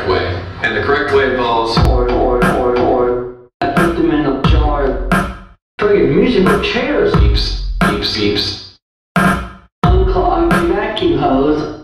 correct way. And the correct way involves Or, or, or, or. I put them in a jar. Friggin' musical chairs. beeps, beeps, beeps. Unclogged vacuum hose.